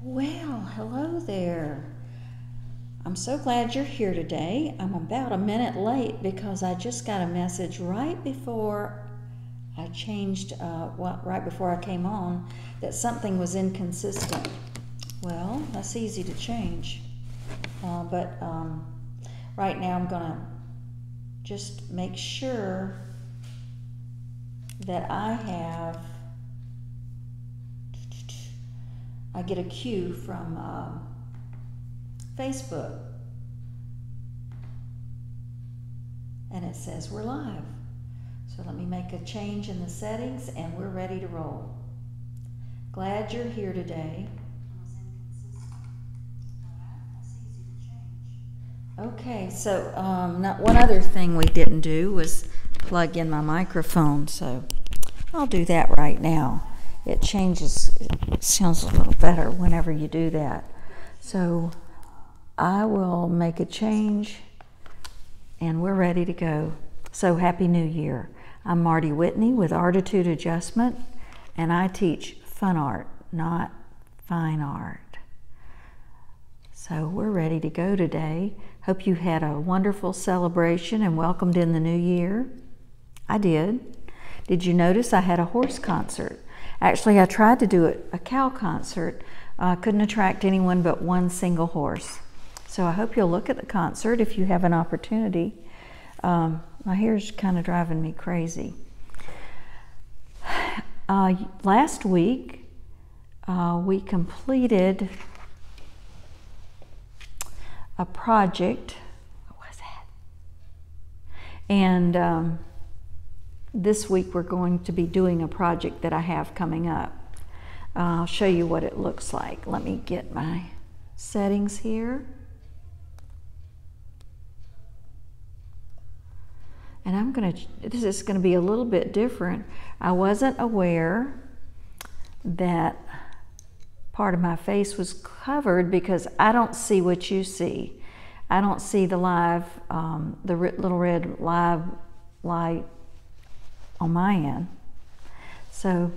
Well, hello there. I'm so glad you're here today. I'm about a minute late because I just got a message right before I changed, uh, well, right before I came on, that something was inconsistent. Well, that's easy to change. Uh, but um, right now I'm going to just make sure that I have, I get a cue from uh, Facebook. And it says we're live. So let me make a change in the settings and we're ready to roll. Glad you're here today. Okay, so um, not, one other thing we didn't do was plug in my microphone, so I'll do that right now. It changes, it sounds a little better whenever you do that. So I will make a change and we're ready to go. So Happy New Year. I'm Marty Whitney with Artitude Adjustment and I teach fun art, not fine art. So we're ready to go today. Hope you had a wonderful celebration and welcomed in the new year. I did. Did you notice I had a horse concert? Actually, I tried to do it, a cow concert. I uh, couldn't attract anyone but one single horse. So I hope you'll look at the concert if you have an opportunity. Um, my hair's kind of driving me crazy. Uh, last week, uh, we completed a project. What was that? And um, this week we're going to be doing a project that I have coming up. I'll show you what it looks like. Let me get my settings here. And I'm going to, this is going to be a little bit different. I wasn't aware that part of my face was covered because I don't see what you see. I don't see the live, um, the little red live light on my end. So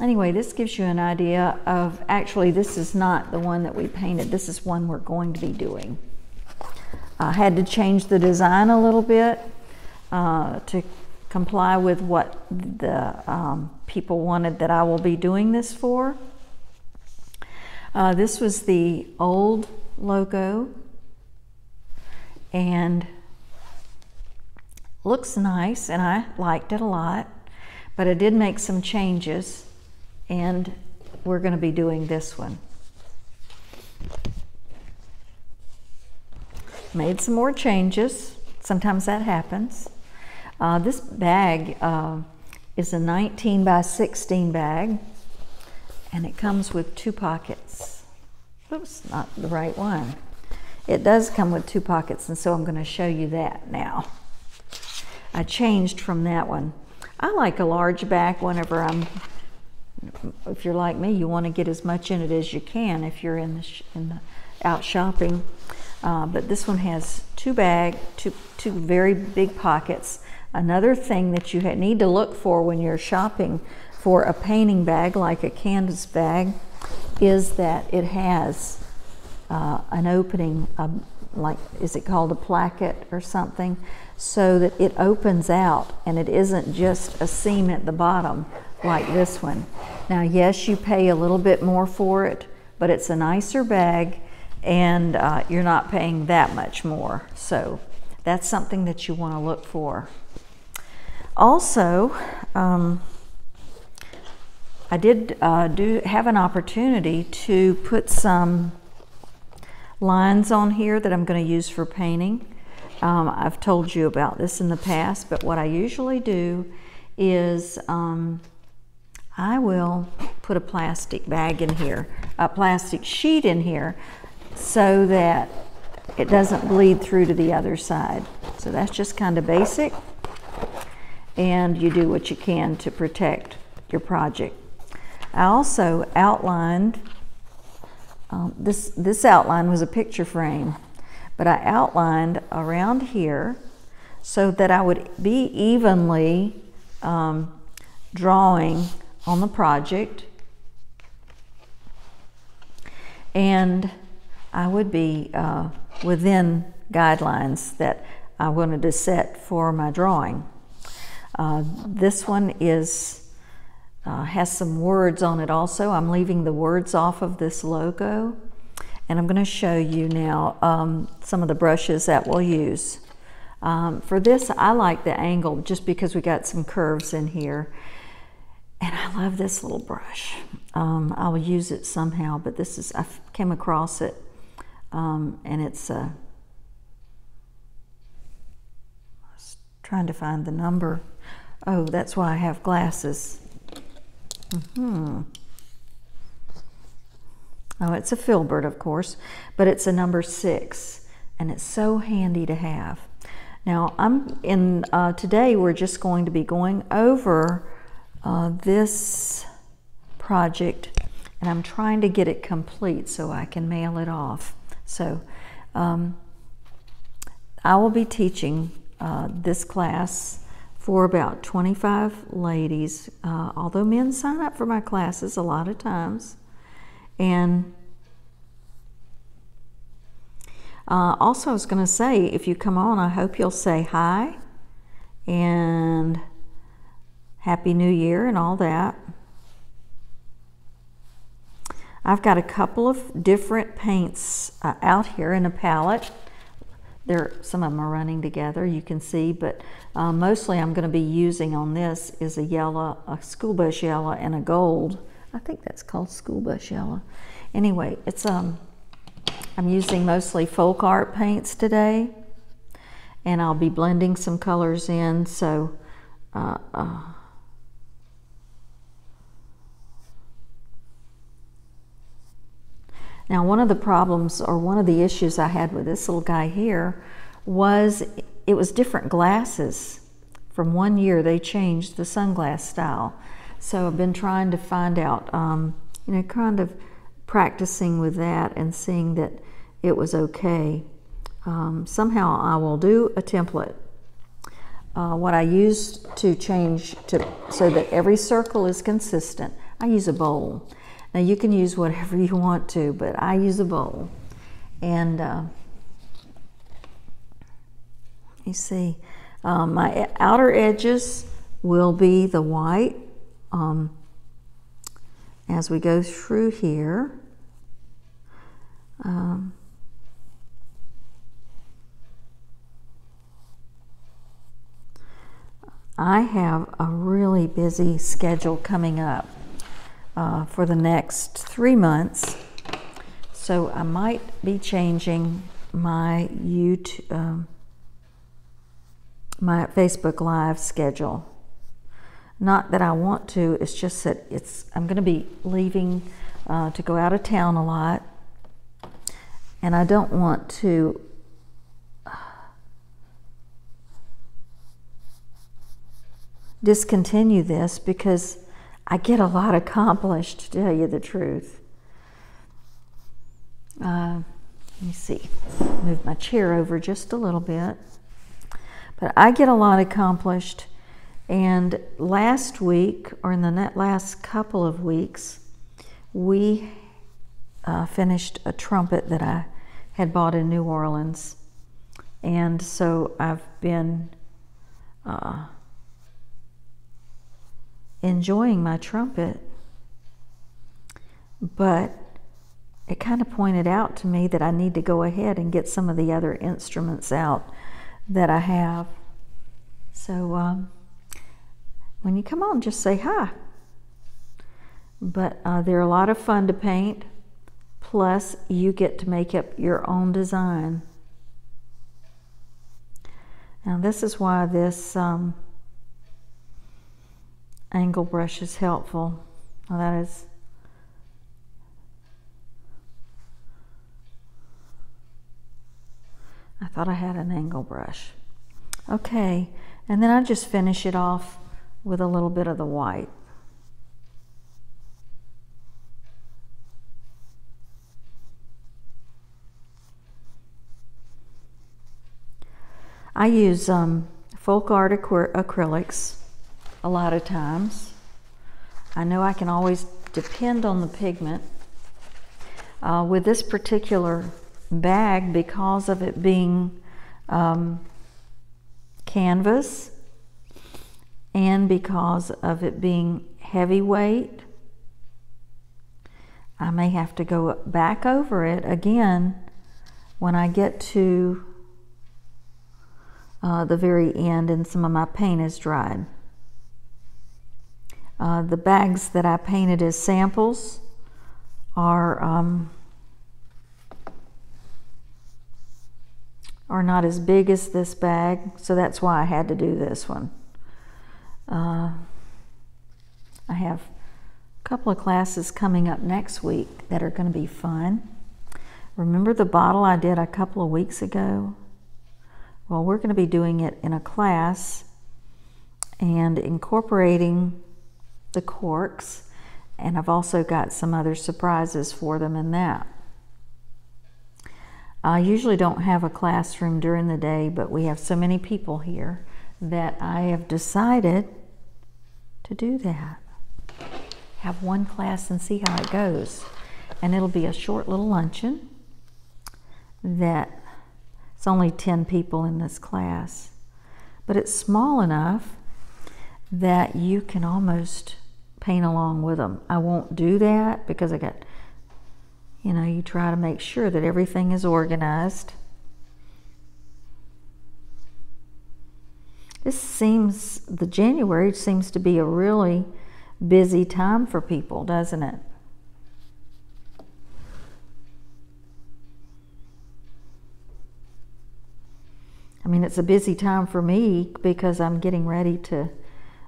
anyway, this gives you an idea of, actually this is not the one that we painted. This is one we're going to be doing. I had to change the design a little bit uh, to comply with what the um, people wanted that I will be doing this for. Uh, this was the old logo and looks nice and I liked it a lot but I did make some changes and we're going to be doing this one. Made some more changes. Sometimes that happens. Uh, this bag uh, is a 19 by 16 bag and it comes with two pockets. Oops, not the right one. It does come with two pockets, and so I'm going to show you that now. I changed from that one. I like a large bag whenever I'm, if you're like me, you want to get as much in it as you can if you're in the, in the out shopping. Uh, but this one has two bag, two, two very big pockets. Another thing that you need to look for when you're shopping for a painting bag, like a canvas bag, is that it has uh, an opening, um, like, is it called a placket or something? So that it opens out and it isn't just a seam at the bottom like this one. Now, yes, you pay a little bit more for it, but it's a nicer bag and uh, you're not paying that much more. So that's something that you want to look for. Also, um, I did uh, do have an opportunity to put some lines on here that I'm going to use for painting. Um, I've told you about this in the past, but what I usually do is um, I will put a plastic bag in here, a plastic sheet in here, so that it doesn't bleed through to the other side. So that's just kind of basic, and you do what you can to protect your project. I also outlined, um, this, this outline was a picture frame, but I outlined around here so that I would be evenly um, drawing on the project. And I would be uh, within guidelines that I wanted to set for my drawing. Uh, this one is uh, has some words on it also. I'm leaving the words off of this logo. And I'm going to show you now um, some of the brushes that we'll use. Um, for this, I like the angle just because we got some curves in here. And I love this little brush. Um, I will use it somehow, but this is, I came across it um, and it's, uh, trying to find the number. Oh, that's why I have glasses. Mm -hmm. Oh, it's a filbert, of course, but it's a number six, and it's so handy to have. Now, I'm in uh, today. We're just going to be going over uh, this project, and I'm trying to get it complete so I can mail it off. So, um, I will be teaching uh, this class for about 25 ladies, uh, although men sign up for my classes a lot of times. And uh, also, I was going to say, if you come on, I hope you'll say hi and Happy New Year and all that. I've got a couple of different paints uh, out here in a palette. There, some of them are running together, you can see, but uh, mostly I'm going to be using on this is a yellow, a school bus yellow, and a gold. I think that's called school bus yellow. Anyway, it's um, I'm using mostly folk art paints today, and I'll be blending some colors in. So, uh, uh, Now, one of the problems or one of the issues I had with this little guy here was it was different glasses. From one year, they changed the sunglass style. So I've been trying to find out, um, you know, kind of practicing with that and seeing that it was okay. Um, somehow I will do a template. Uh, what I use to change to so that every circle is consistent, I use a bowl. Now you can use whatever you want to, but I use a bowl. And uh, you see, um, my outer edges will be the white um, as we go through here. Um, I have a really busy schedule coming up uh, for the next three months. So I might be changing my YouTube, um, my Facebook Live schedule. Not that I want to, it's just that it's I'm going to be leaving uh, to go out of town a lot, and I don't want to discontinue this because I get a lot accomplished, to tell you the truth. Uh, let me see, move my chair over just a little bit. But I get a lot accomplished. And last week, or in the last couple of weeks, we uh, finished a trumpet that I had bought in New Orleans. And so I've been uh, enjoying my trumpet, but it kind of pointed out to me that I need to go ahead and get some of the other instruments out that I have. So um, when you come on, just say hi. But uh, they're a lot of fun to paint, plus, you get to make up your own design. Now, this is why this. Um, angle brush is helpful. That is I thought I had an angle brush. Okay, and then I just finish it off with a little bit of the white. I use um, folk art acrylics a lot of times. I know I can always depend on the pigment. Uh, with this particular bag, because of it being um, canvas and because of it being heavyweight, I may have to go back over it again when I get to uh, the very end and some of my paint is dried. Uh, the bags that I painted as samples are um, are not as big as this bag, so that's why I had to do this one. Uh, I have a couple of classes coming up next week that are going to be fun. Remember the bottle I did a couple of weeks ago? Well, we're going to be doing it in a class and incorporating the corks, and I've also got some other surprises for them in that. I usually don't have a classroom during the day, but we have so many people here that I have decided to do that. Have one class and see how it goes. And it'll be a short little luncheon that it's only 10 people in this class, but it's small enough that you can almost paint along with them. I won't do that because I got, you know, you try to make sure that everything is organized. This seems, the January seems to be a really busy time for people, doesn't it? I mean, it's a busy time for me because I'm getting ready to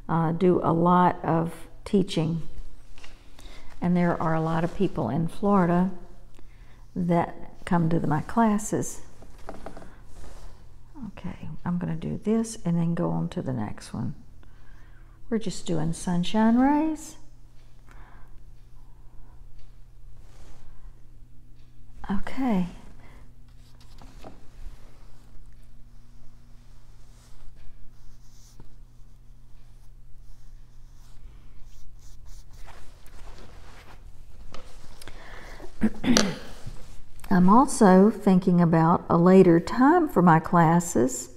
uh, do a lot of teaching. And there are a lot of people in Florida that come to my classes. Okay, I'm going to do this and then go on to the next one. We're just doing sunshine rays. Okay. I'm also thinking about a later time for my classes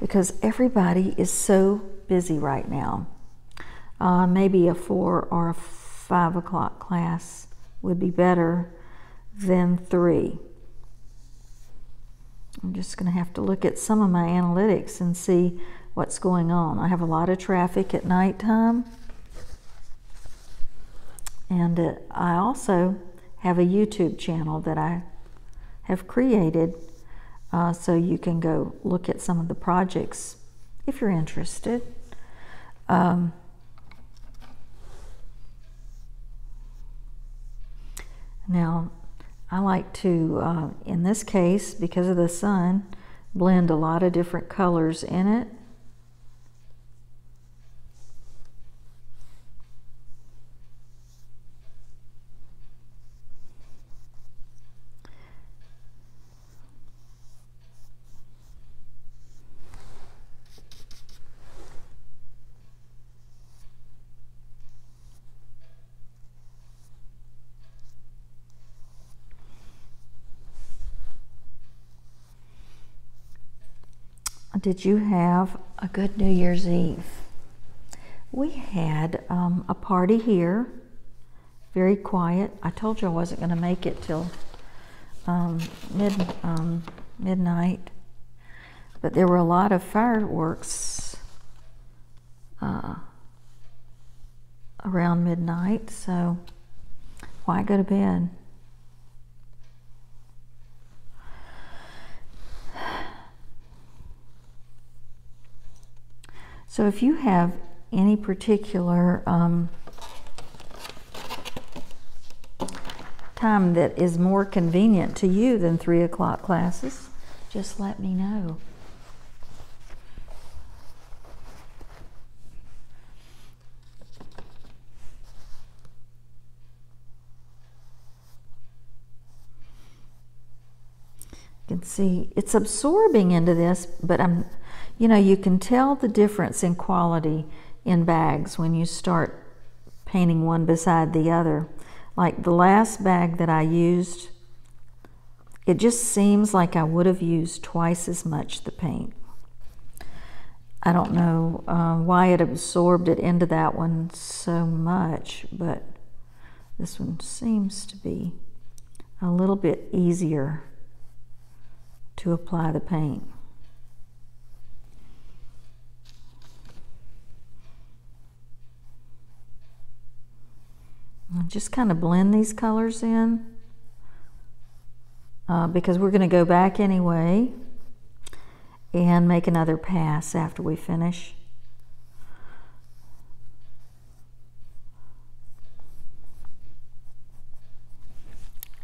because everybody is so busy right now. Uh, maybe a four or a five o'clock class would be better than three. I'm just going to have to look at some of my analytics and see what's going on. I have a lot of traffic at nighttime. And uh, I also have a YouTube channel that I have created uh, so you can go look at some of the projects if you're interested. Um, now, I like to, uh, in this case, because of the sun, blend a lot of different colors in it. Did you have a good New Year's Eve? We had um, a party here, very quiet. I told you I wasn't going to make it till um, mid um, midnight, but there were a lot of fireworks uh, around midnight. So why go to bed? So if you have any particular um, time that is more convenient to you than 3 o'clock classes, just let me know. You can see it's absorbing into this, but I'm you know, you can tell the difference in quality in bags when you start painting one beside the other. Like the last bag that I used, it just seems like I would have used twice as much the paint. I don't know uh, why it absorbed it into that one so much, but this one seems to be a little bit easier to apply the paint. Just kind of blend these colors in uh, because we're going to go back anyway and make another pass after we finish.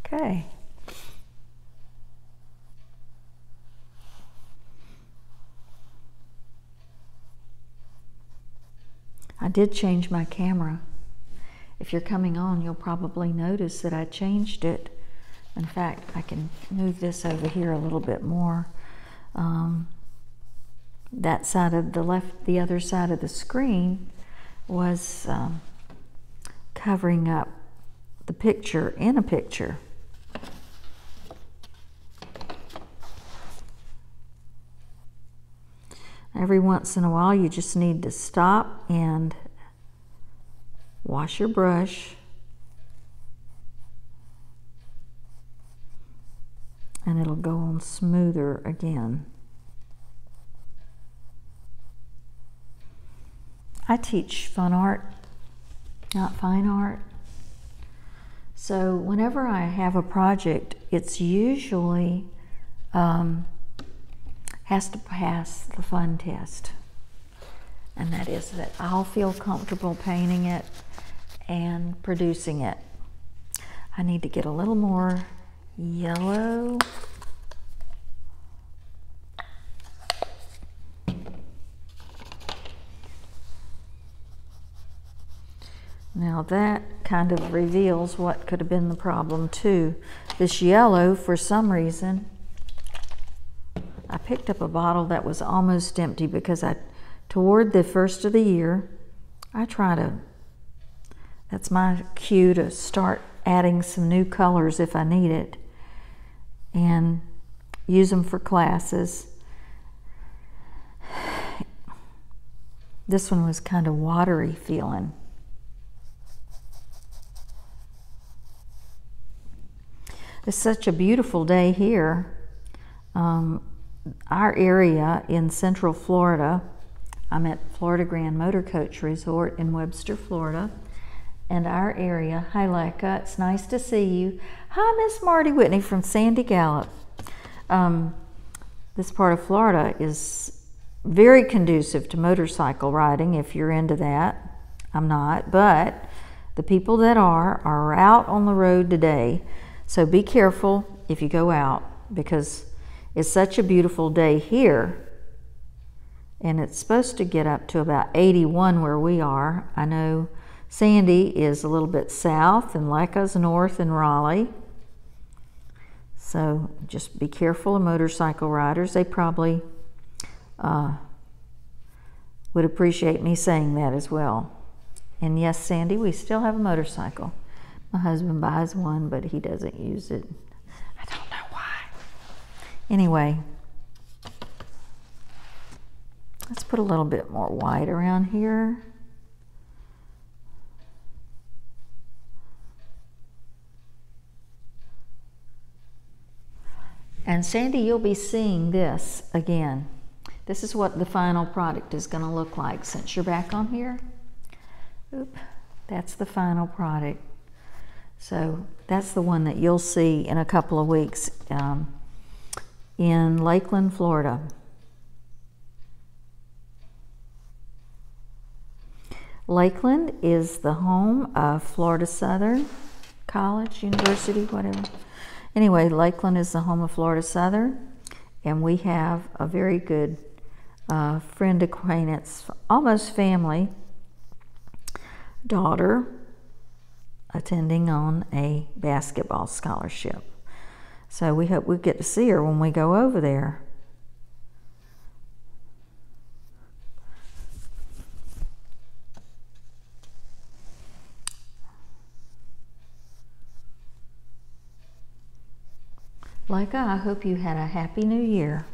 Okay. I did change my camera. If you're coming on, you'll probably notice that I changed it. In fact, I can move this over here a little bit more. Um, that side of the left, the other side of the screen was um, covering up the picture in a picture. Every once in a while, you just need to stop and wash your brush and it'll go on smoother again. I teach fun art, not fine art. So whenever I have a project, it's usually um, has to pass the fun test. And that is that I'll feel comfortable painting it and producing it. I need to get a little more yellow. Now that kind of reveals what could have been the problem too. This yellow, for some reason, I picked up a bottle that was almost empty because I, toward the first of the year, I try to, that's my cue to start adding some new colors if I need it and use them for classes. This one was kind of watery feeling. It's such a beautiful day here. Um, our area in Central Florida, I'm at Florida Grand Motor Coach Resort in Webster, Florida. And our area, hi Leica, it's nice to see you. Hi, Miss Marty Whitney from Sandy Gallup. Um, this part of Florida is very conducive to motorcycle riding if you're into that. I'm not, but the people that are are out on the road today. So be careful if you go out because it's such a beautiful day here. And it's supposed to get up to about 81 where we are. I know Sandy is a little bit south and Leica's north in Raleigh. So just be careful of motorcycle riders. They probably uh, would appreciate me saying that as well. And yes, Sandy, we still have a motorcycle. My husband buys one, but he doesn't use it. I don't know why. Anyway, let's put a little bit more white around here. And Sandy, you'll be seeing this again. This is what the final product is going to look like since you're back on here. Oop, that's the final product. So that's the one that you'll see in a couple of weeks um, in Lakeland, Florida. Lakeland is the home of Florida Southern College, University, whatever. Anyway, Lakeland is the home of Florida Southern, and we have a very good uh, friend, acquaintance, almost family daughter attending on a basketball scholarship. So we hope we get to see her when we go over there. Leica, I hope you had a happy new year.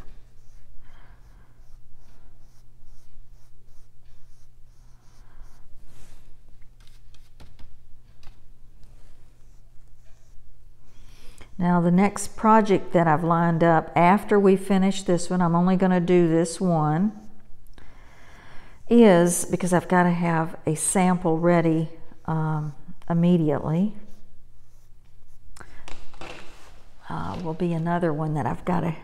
Now the next project that I've lined up after we finish this one, I'm only going to do this one, is because I've got to have a sample ready um, immediately. Uh, will be another one that I've got to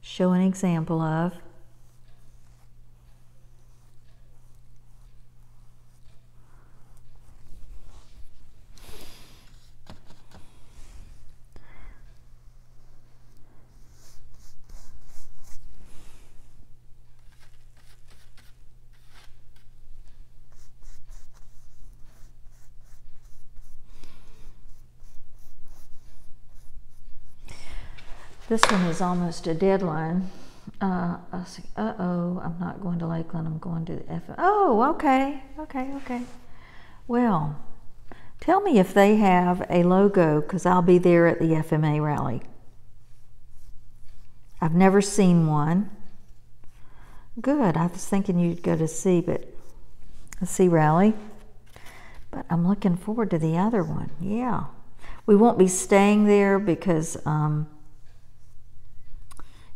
show an example of. This one is almost a deadline. Uh, uh oh, I'm not going to Lakeland, I'm going to the F. Oh, okay, okay, okay. Well, tell me if they have a logo because I'll be there at the FMA rally. I've never seen one. Good, I was thinking you'd go to see, but a sea rally. But I'm looking forward to the other one. Yeah. We won't be staying there because um,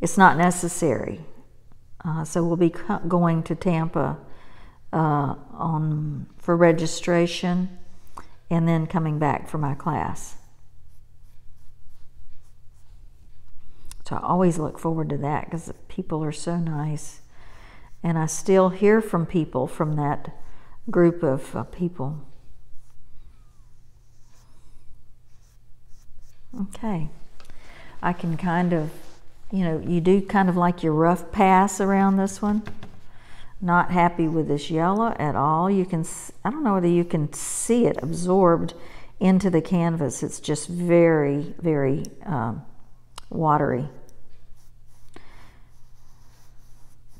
it's not necessary. Uh, so we'll be going to Tampa uh, on for registration and then coming back for my class. So I always look forward to that because people are so nice. And I still hear from people from that group of uh, people. Okay. I can kind of you know, you do kind of like your rough pass around this one. Not happy with this yellow at all. You can, I don't know whether you can see it absorbed into the canvas. It's just very, very um, watery.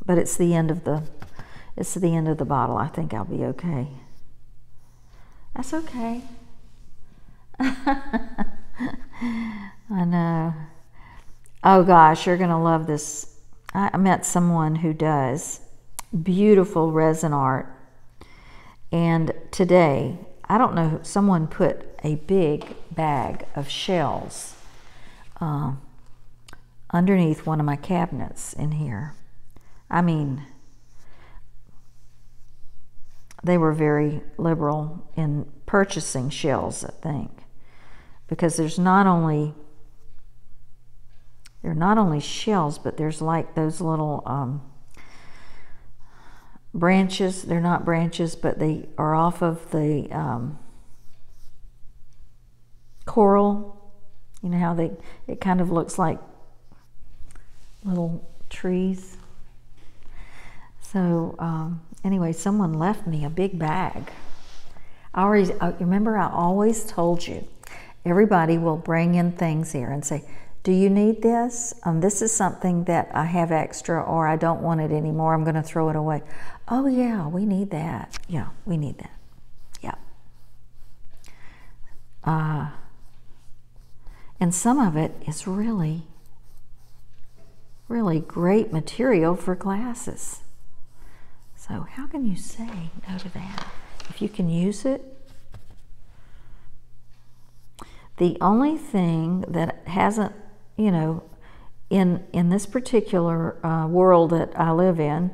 But it's the end of the, it's the end of the bottle. I think I'll be okay. That's okay. I know. Oh gosh, you're going to love this. I met someone who does beautiful resin art. And today, I don't know, someone put a big bag of shells uh, underneath one of my cabinets in here. I mean, they were very liberal in purchasing shells, I think, because there's not only they're not only shells, but there's like those little um, branches. They're not branches, but they are off of the um, coral. You know how they, it kind of looks like little trees. So um, anyway, someone left me a big bag. I always, I remember I always told you, everybody will bring in things here and say, do you need this? Um, this is something that I have extra or I don't want it anymore. I'm going to throw it away. Oh, yeah, we need that. Yeah, we need that. Yeah. Uh, and some of it is really, really great material for classes. So, how can you say no to that? If you can use it, the only thing that hasn't you know, in in this particular uh, world that I live in,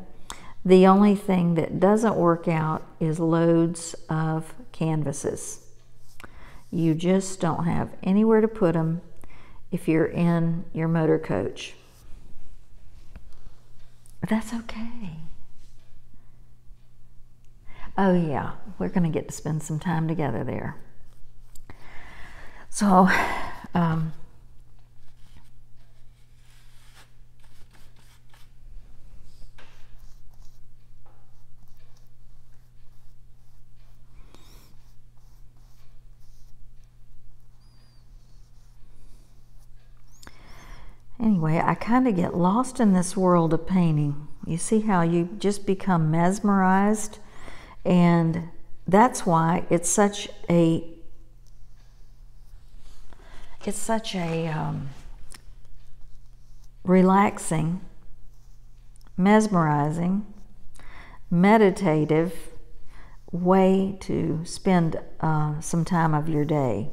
the only thing that doesn't work out is loads of canvases. You just don't have anywhere to put them if you're in your motor coach. That's okay. Oh, yeah, we're going to get to spend some time together there. So, um, Anyway, I kind of get lost in this world of painting. You see how you just become mesmerized? And that's why it's such a it's such a um, relaxing, mesmerizing, meditative way to spend uh, some time of your day.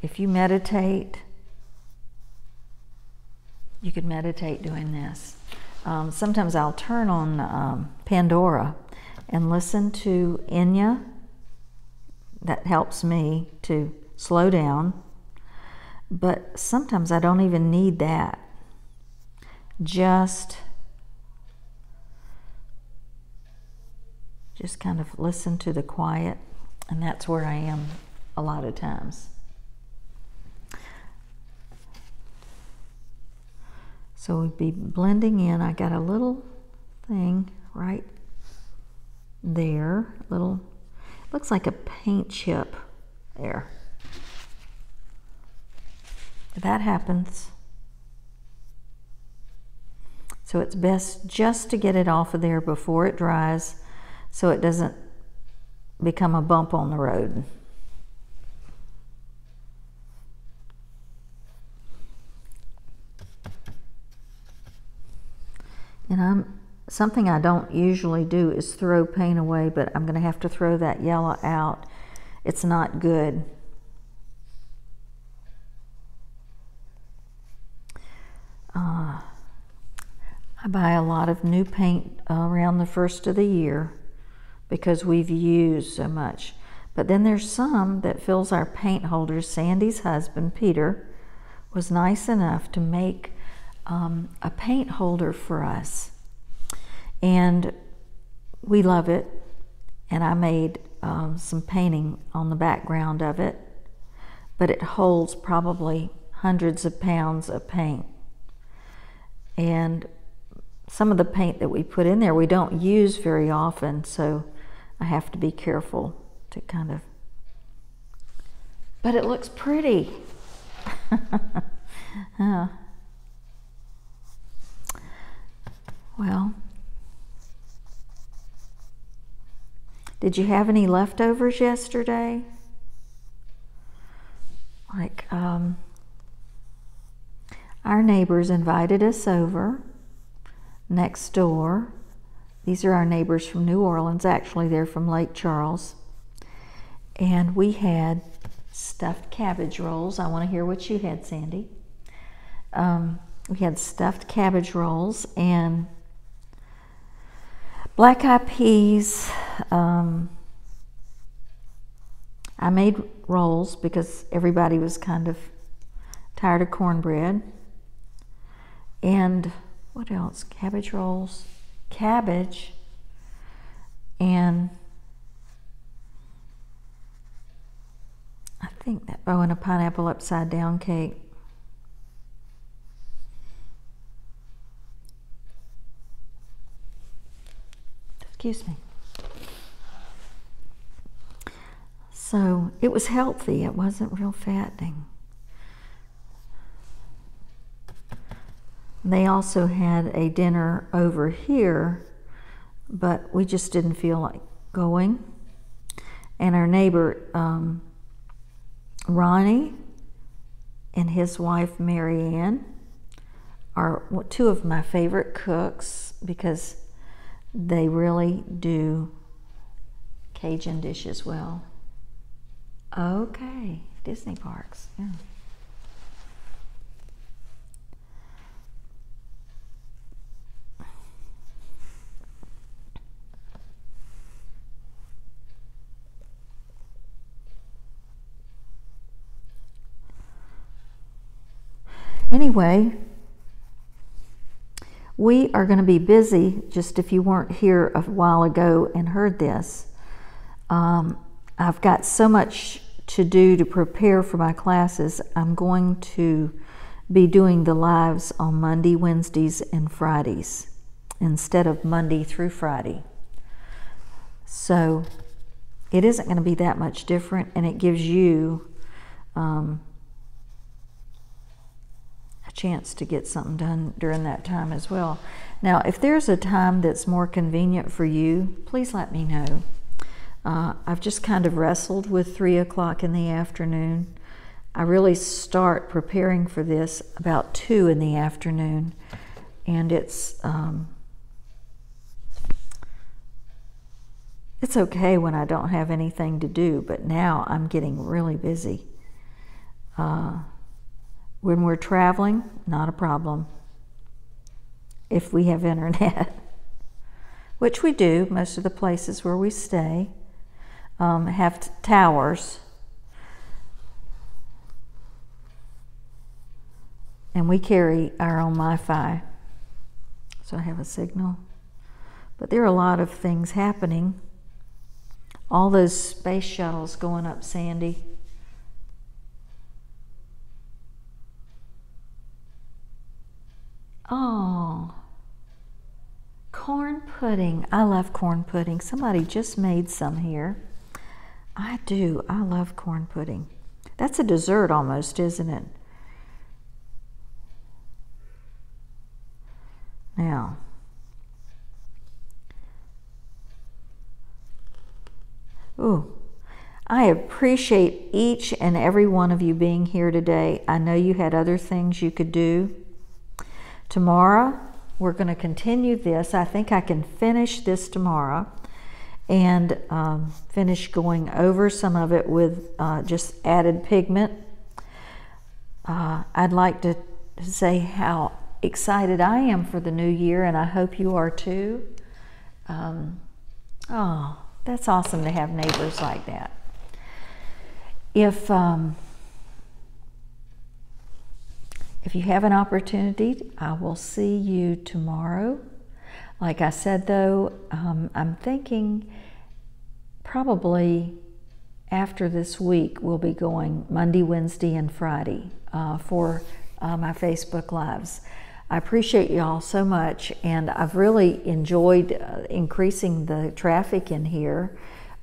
If you meditate, you could meditate doing this. Um, sometimes I'll turn on um, Pandora and listen to Enya. That helps me to slow down. But sometimes I don't even need that. Just just kind of listen to the quiet and that's where I am a lot of times. So we'd be blending in. I got a little thing right there, little, looks like a paint chip there. That happens. So it's best just to get it off of there before it dries so it doesn't become a bump on the road. And I'm something I don't usually do is throw paint away, but I'm going to have to throw that yellow out. It's not good. Uh, I buy a lot of new paint around the first of the year because we've used so much. But then there's some that fills our paint holders. Sandy's husband, Peter, was nice enough to make um, a paint holder for us. And we love it. And I made um, some painting on the background of it. But it holds probably hundreds of pounds of paint. And some of the paint that we put in there we don't use very often, so I have to be careful to kind of. But it looks pretty. uh. Well, did you have any leftovers yesterday? Like, um, our neighbors invited us over next door. These are our neighbors from New Orleans. Actually, they're from Lake Charles. And we had stuffed cabbage rolls. I want to hear what you had, Sandy. Um, we had stuffed cabbage rolls and Black eyed peas. Um, I made rolls because everybody was kind of tired of cornbread. And what else? Cabbage rolls, cabbage, and I think that, oh, and a pineapple upside down cake. Excuse me. So it was healthy, it wasn't real fattening. They also had a dinner over here, but we just didn't feel like going. And our neighbor, um, Ronnie, and his wife, Marianne, are two of my favorite cooks because they really do Cajun dishes well. Okay, Disney parks. Yeah. Anyway, we are going to be busy, just if you weren't here a while ago and heard this. Um, I've got so much to do to prepare for my classes. I'm going to be doing the lives on Monday, Wednesdays, and Fridays instead of Monday through Friday. So it isn't going to be that much different, and it gives you um, chance to get something done during that time as well. Now, if there's a time that's more convenient for you, please let me know. Uh, I've just kind of wrestled with 3 o'clock in the afternoon. I really start preparing for this about 2 in the afternoon, and it's um, it's okay when I don't have anything to do, but now I'm getting really busy. Uh, when we're traveling, not a problem. If we have internet, which we do, most of the places where we stay um, have towers and we carry our own Wi-Fi. So I have a signal. But there are a lot of things happening. All those space shuttles going up Sandy. Oh, corn pudding. I love corn pudding. Somebody just made some here. I do. I love corn pudding. That's a dessert almost, isn't it? Now, ooh, I appreciate each and every one of you being here today. I know you had other things you could do. Tomorrow, we're going to continue this. I think I can finish this tomorrow and um, finish going over some of it with uh, just added pigment. Uh, I'd like to say how excited I am for the new year, and I hope you are too. Um, oh, that's awesome to have neighbors like that. If um, if you have an opportunity, I will see you tomorrow. Like I said, though, um, I'm thinking probably after this week we'll be going Monday, Wednesday, and Friday uh, for uh, my Facebook Lives. I appreciate y'all so much, and I've really enjoyed uh, increasing the traffic in here.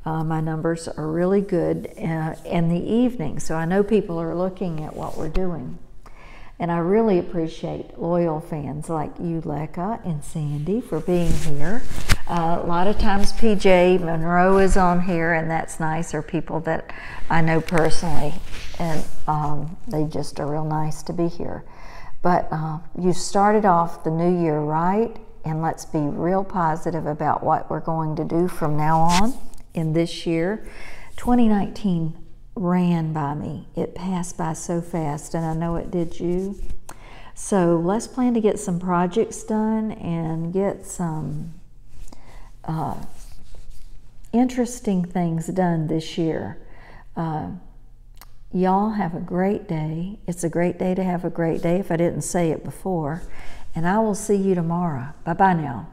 Uh, my numbers are really good uh, in the evening, so I know people are looking at what we're doing. And I really appreciate loyal fans like you, Lekka and Sandy, for being here. Uh, a lot of times PJ Monroe is on here, and that's nice, or people that I know personally, and um, they just are real nice to be here. But uh, you started off the new year right, and let's be real positive about what we're going to do from now on in this year. 2019 ran by me. It passed by so fast, and I know it did you. So let's plan to get some projects done and get some uh, interesting things done this year. Uh, Y'all have a great day. It's a great day to have a great day if I didn't say it before. And I will see you tomorrow. Bye bye now.